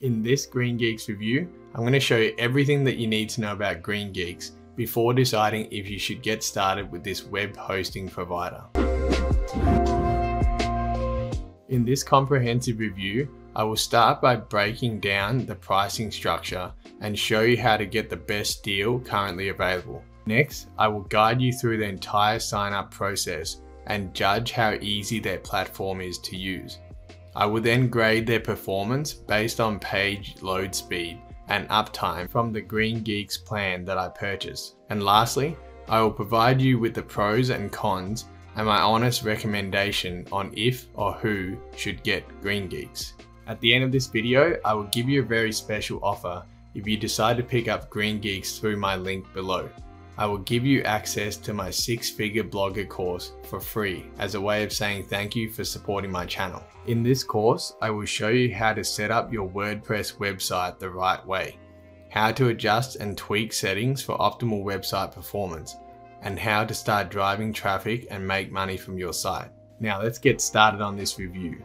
In this Green Geeks review, I'm going to show you everything that you need to know about Green Geeks before deciding if you should get started with this web hosting provider. In this comprehensive review, I will start by breaking down the pricing structure and show you how to get the best deal currently available. Next, I will guide you through the entire sign up process and judge how easy their platform is to use. I will then grade their performance based on page load speed and uptime from the Green Geeks plan that I purchased. And lastly, I will provide you with the pros and cons and my honest recommendation on if or who should get Green Geeks. At the end of this video, I will give you a very special offer if you decide to pick up Green Geeks through my link below. I will give you access to my six figure blogger course for free as a way of saying thank you for supporting my channel. In this course, I will show you how to set up your WordPress website the right way, how to adjust and tweak settings for optimal website performance, and how to start driving traffic and make money from your site. Now let's get started on this review.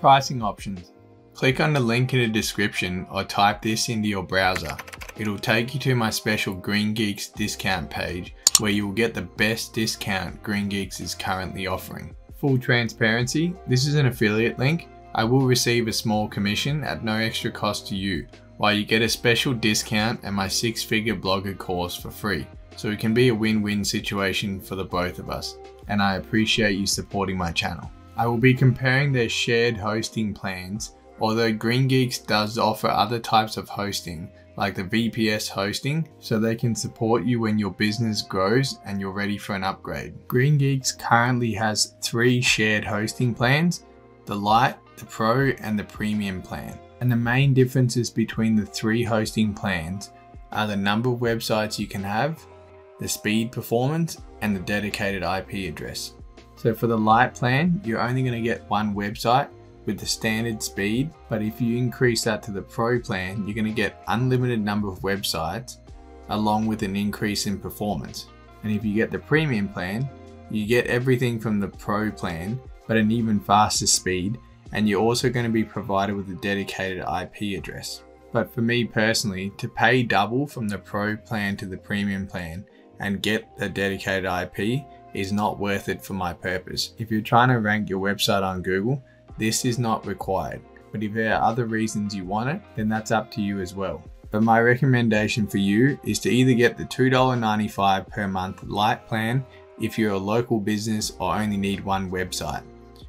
Pricing options. Click on the link in the description or type this into your browser it'll take you to my special Green Geeks discount page where you will get the best discount Green Geeks is currently offering. Full transparency, this is an affiliate link. I will receive a small commission at no extra cost to you, while you get a special discount and my six figure blogger course for free. So it can be a win-win situation for the both of us, and I appreciate you supporting my channel. I will be comparing their shared hosting plans, although Green Geeks does offer other types of hosting, like the VPS hosting so they can support you when your business grows and you're ready for an upgrade. Green Geeks currently has three shared hosting plans, the Lite, the Pro and the Premium plan. And the main differences between the three hosting plans are the number of websites you can have, the speed performance and the dedicated IP address. So for the Lite plan, you're only going to get one website with the standard speed, but if you increase that to the Pro plan, you're going to get unlimited number of websites along with an increase in performance. And if you get the Premium plan, you get everything from the Pro plan, but an even faster speed, and you're also going to be provided with a dedicated IP address. But for me personally, to pay double from the Pro plan to the Premium plan and get the dedicated IP is not worth it for my purpose. If you're trying to rank your website on Google, this is not required, but if there are other reasons you want it, then that's up to you as well. But my recommendation for you is to either get the $2.95 per month Lite plan if you're a local business or only need one website.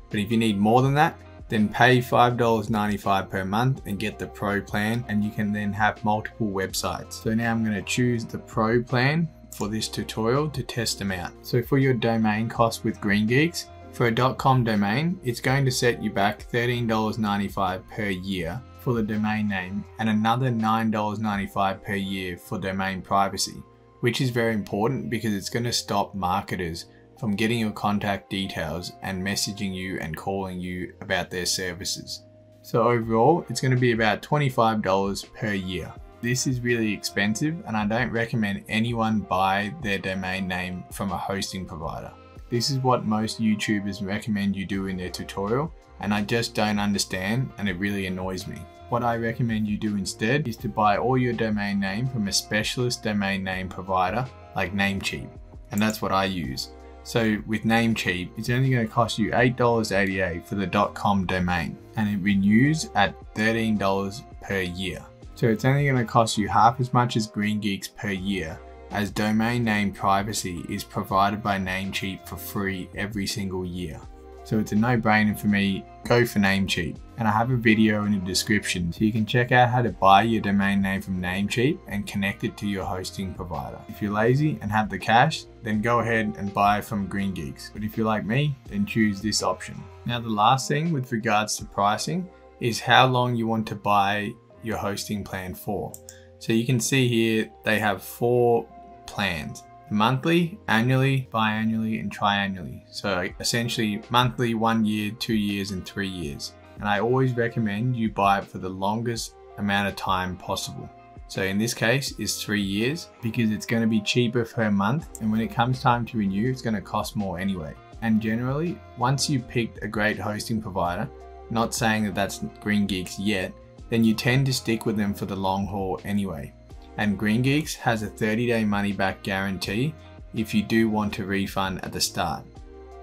But if you need more than that, then pay $5.95 per month and get the Pro plan and you can then have multiple websites. So now I'm going to choose the Pro plan for this tutorial to test them out. So for your domain cost with Green Geeks, for a .com domain, it's going to set you back $13.95 per year for the domain name and another $9.95 per year for domain privacy, which is very important because it's going to stop marketers from getting your contact details and messaging you and calling you about their services. So overall, it's going to be about $25 per year. This is really expensive and I don't recommend anyone buy their domain name from a hosting provider. This is what most YouTubers recommend you do in their tutorial and I just don't understand and it really annoys me. What I recommend you do instead is to buy all your domain name from a specialist domain name provider like Namecheap and that's what I use. So with Namecheap, it's only going to cost you $8.88 for the .com domain and it renews at $13 per year. So it's only going to cost you half as much as Green Geeks per year as domain name privacy is provided by Namecheap for free every single year. So it's a no-brainer for me, go for Namecheap. And I have a video in the description so you can check out how to buy your domain name from Namecheap and connect it to your hosting provider. If you're lazy and have the cash, then go ahead and buy from Green Geeks. But if you're like me, then choose this option. Now the last thing with regards to pricing is how long you want to buy your hosting plan for. So you can see here they have four plans monthly, annually, biannually, and triannually. So essentially monthly, one year, two years, and three years. And I always recommend you buy it for the longest amount of time possible. So in this case is three years because it's going to be cheaper per month. And when it comes time to renew, it's going to cost more anyway. And generally, once you've picked a great hosting provider, not saying that that's Green Geeks yet, then you tend to stick with them for the long haul anyway. And Green Geeks has a 30 day money back guarantee if you do want to refund at the start.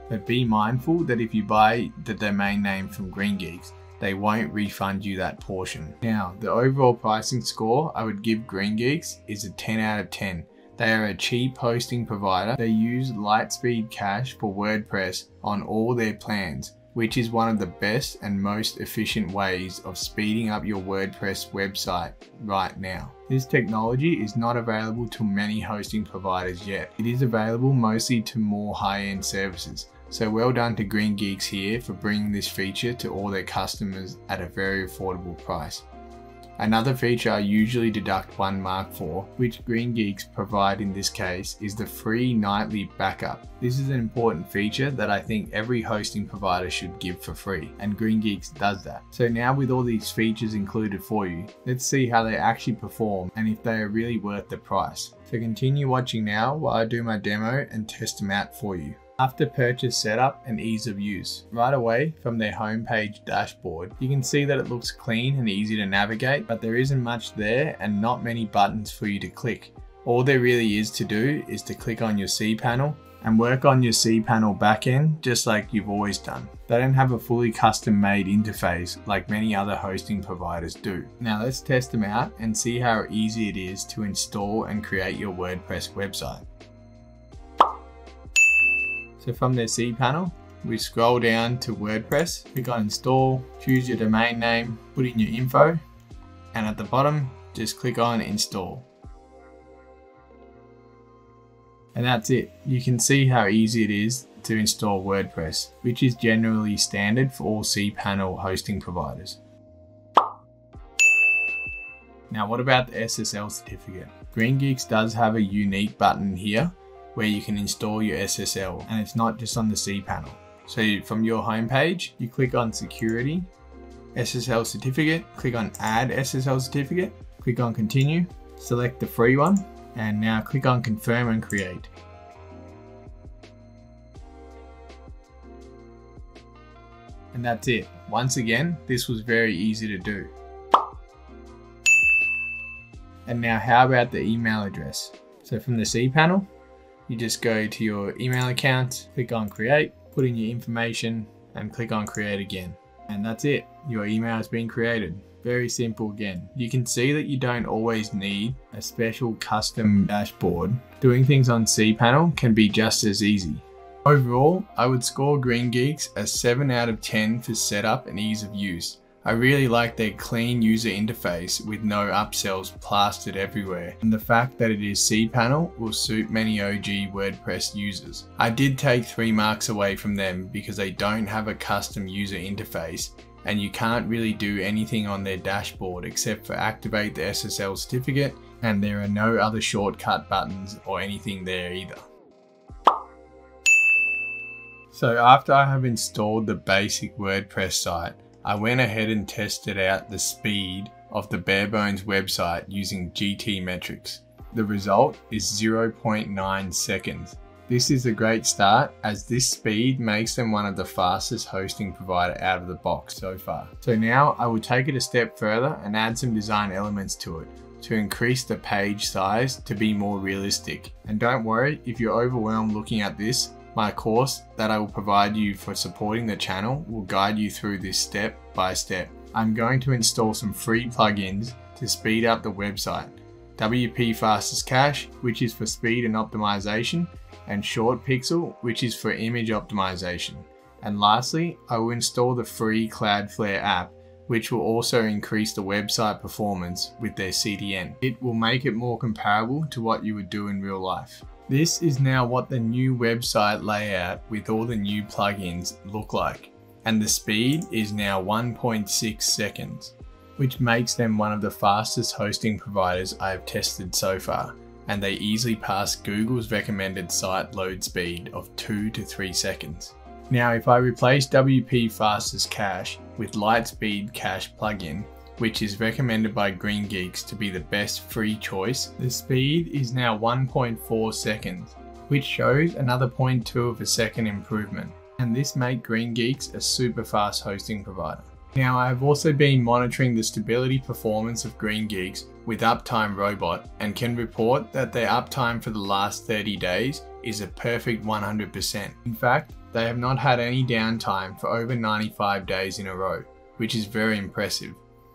But be mindful that if you buy the domain name from Green Geeks, they won't refund you that portion. Now, the overall pricing score I would give Green Geeks is a 10 out of 10. They are a cheap hosting provider. They use LiteSpeed Cache for WordPress on all their plans, which is one of the best and most efficient ways of speeding up your WordPress website right now. This technology is not available to many hosting providers yet. It is available mostly to more high-end services. So well done to Green Geeks here for bringing this feature to all their customers at a very affordable price. Another feature I usually deduct one mark for, which Green Geeks provide in this case, is the free nightly backup. This is an important feature that I think every hosting provider should give for free, and Green Geeks does that. So now with all these features included for you, let's see how they actually perform and if they are really worth the price. So continue watching now while I do my demo and test them out for you. After purchase setup and ease of use. Right away from their homepage dashboard, you can see that it looks clean and easy to navigate, but there isn't much there and not many buttons for you to click. All there really is to do is to click on your cPanel and work on your cPanel backend just like you've always done. They don't have a fully custom made interface like many other hosting providers do. Now let's test them out and see how easy it is to install and create your WordPress website. So from their cPanel, we scroll down to WordPress, click on install, choose your domain name, put in your info, and at the bottom, just click on install. And that's it. You can see how easy it is to install WordPress, which is generally standard for all cPanel hosting providers. Now what about the SSL certificate? Green Geeks does have a unique button here where you can install your SSL and it's not just on the cPanel. So from your homepage, you click on security, SSL certificate, click on add SSL certificate, click on continue, select the free one, and now click on confirm and create. And that's it. Once again, this was very easy to do. And now how about the email address? So from the cPanel, you just go to your email account, click on create, put in your information and click on create again. And that's it, your email has been created. Very simple again. You can see that you don't always need a special custom dashboard. Doing things on cPanel can be just as easy. Overall, I would score Green Geeks a 7 out of 10 for setup and ease of use. I really like their clean user interface with no upsells plastered everywhere, and the fact that it is cPanel will suit many OG WordPress users. I did take 3 marks away from them because they don't have a custom user interface and you can't really do anything on their dashboard except for activate the SSL certificate and there are no other shortcut buttons or anything there either. So after I have installed the basic WordPress site, I went ahead and tested out the speed of the Barebones website using GTmetrix. The result is 0.9 seconds. This is a great start as this speed makes them one of the fastest hosting provider out of the box so far. So now I will take it a step further and add some design elements to it to increase the page size to be more realistic. And don't worry if you're overwhelmed looking at this, my course that I will provide you for supporting the channel will guide you through this step by step. I'm going to install some free plugins to speed up the website. WP Fastest Cache, which is for speed and optimization, and Short Pixel, which is for image optimization. And lastly, I will install the free Cloudflare app, which will also increase the website performance with their CDN. It will make it more comparable to what you would do in real life. This is now what the new website layout with all the new plugins look like. And the speed is now 1.6 seconds, which makes them one of the fastest hosting providers I have tested so far. And they easily pass Google's recommended site load speed of 2 to 3 seconds. Now if I replace WP Fastest Cache with LiteSpeed Cache plugin, which is recommended by Green Geeks to be the best free choice, the speed is now 1.4 seconds, which shows another 0.2 of a second improvement. And this makes Green Geeks a super fast hosting provider. Now I have also been monitoring the stability performance of Green Geeks with Uptime Robot and can report that their uptime for the last 30 days is a perfect 100%. In fact, they have not had any downtime for over 95 days in a row, which is very impressive.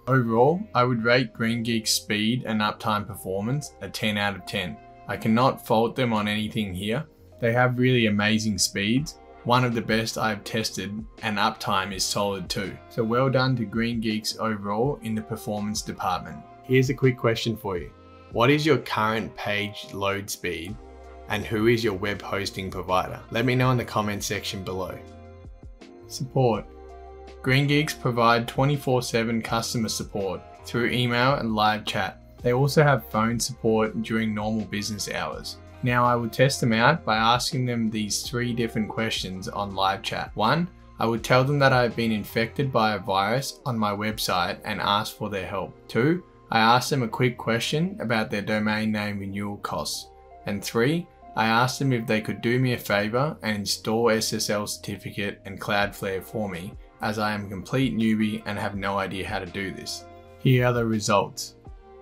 Overall, I would rate Green Geek's speed and uptime performance a 10 out of 10. I cannot fault them on anything here. They have really amazing speeds, one of the best I've tested and uptime is solid too. So well done to Green Geeks overall in the performance department. Here's a quick question for you. What is your current page load speed and who is your web hosting provider? Let me know in the comment section below. Support. Green Geeks provide 24-7 customer support through email and live chat. They also have phone support during normal business hours. Now I would test them out by asking them these three different questions on live chat. One, I would tell them that I have been infected by a virus on my website and ask for their help. Two, I ask them a quick question about their domain name renewal costs. And three, I asked them if they could do me a favor and install SSL certificate and Cloudflare for me as I am a complete newbie and have no idea how to do this. Here are the results.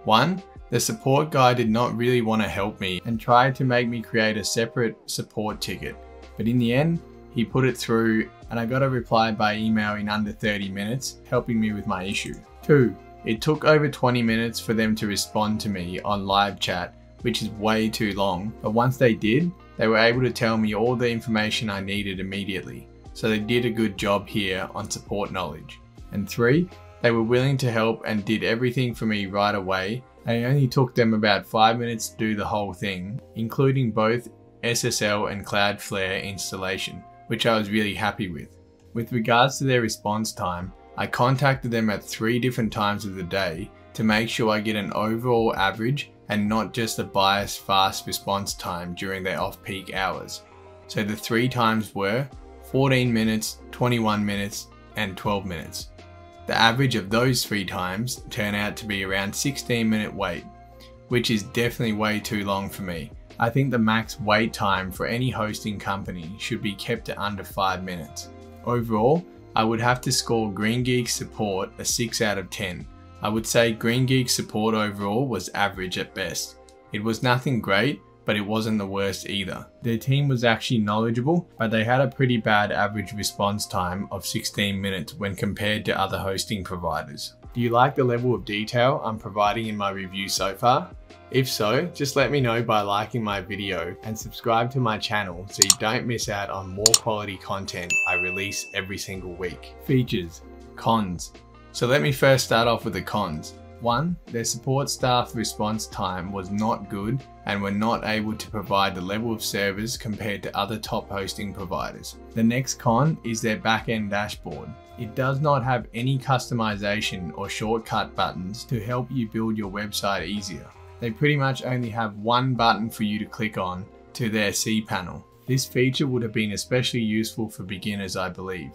1. The support guy did not really want to help me and tried to make me create a separate support ticket, but in the end, he put it through and I got a reply by email in under 30 minutes, helping me with my issue. 2. It took over 20 minutes for them to respond to me on live chat which is way too long. But once they did, they were able to tell me all the information I needed immediately. So they did a good job here on support knowledge. And three, they were willing to help and did everything for me right away. And it only took them about five minutes to do the whole thing, including both SSL and Cloudflare installation, which I was really happy with. With regards to their response time, I contacted them at three different times of the day to make sure I get an overall average and not just a biased fast response time during their off-peak hours. So the three times were 14 minutes, 21 minutes, and 12 minutes. The average of those three times turn out to be around 16 minute wait, which is definitely way too long for me. I think the max wait time for any hosting company should be kept at under 5 minutes. Overall, I would have to score Green Geek support a 6 out of 10, I would say Green Geek support overall was average at best. It was nothing great, but it wasn't the worst either. Their team was actually knowledgeable, but they had a pretty bad average response time of 16 minutes when compared to other hosting providers. Do you like the level of detail I'm providing in my review so far? If so, just let me know by liking my video and subscribe to my channel so you don't miss out on more quality content I release every single week. Features, cons, so let me first start off with the cons. One, their support staff response time was not good and were not able to provide the level of service compared to other top hosting providers. The next con is their backend dashboard. It does not have any customization or shortcut buttons to help you build your website easier. They pretty much only have one button for you to click on to their cPanel. This feature would have been especially useful for beginners I believe.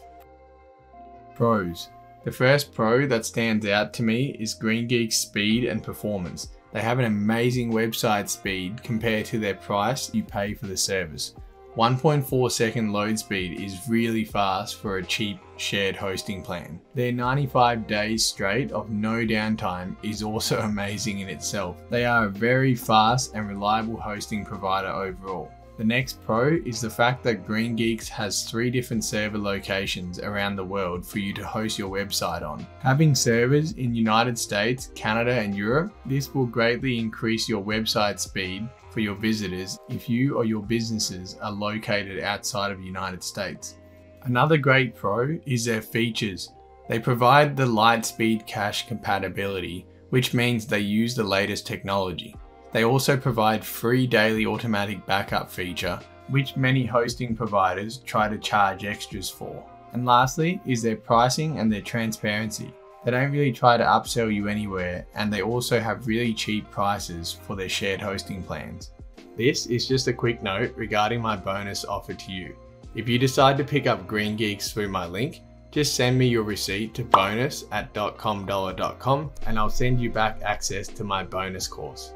Pros the first pro that stands out to me is Green Geek's speed and performance. They have an amazing website speed compared to their price you pay for the service. 1.4 second load speed is really fast for a cheap shared hosting plan. Their 95 days straight of no downtime is also amazing in itself. They are a very fast and reliable hosting provider overall. The next pro is the fact that Green Geeks has three different server locations around the world for you to host your website on. Having servers in United States, Canada and Europe, this will greatly increase your website speed for your visitors if you or your businesses are located outside of the United States. Another great pro is their features. They provide the LiteSpeed cache compatibility, which means they use the latest technology. They also provide free daily automatic backup feature, which many hosting providers try to charge extras for. And lastly is their pricing and their transparency. They don't really try to upsell you anywhere and they also have really cheap prices for their shared hosting plans. This is just a quick note regarding my bonus offer to you. If you decide to pick up Green Geeks through my link, just send me your receipt to bonus at dotcomdollar.com and I'll send you back access to my bonus course.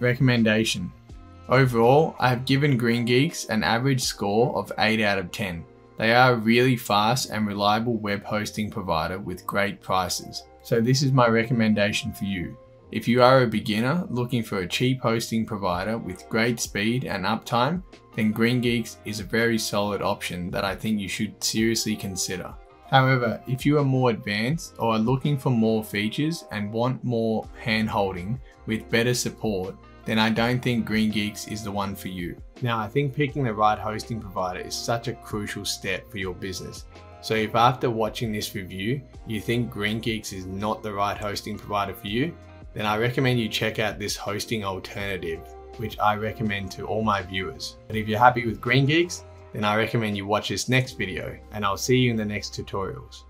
Recommendation Overall, I have given Green Geeks an average score of 8 out of 10. They are a really fast and reliable web hosting provider with great prices. So this is my recommendation for you. If you are a beginner looking for a cheap hosting provider with great speed and uptime, then Green Geeks is a very solid option that I think you should seriously consider. However, if you are more advanced or are looking for more features and want more hand holding with better support, then I don't think Green Geeks is the one for you. Now, I think picking the right hosting provider is such a crucial step for your business. So if after watching this review, you think Green Geeks is not the right hosting provider for you, then I recommend you check out this hosting alternative, which I recommend to all my viewers. But if you're happy with Green Geeks, then I recommend you watch this next video and I'll see you in the next tutorials.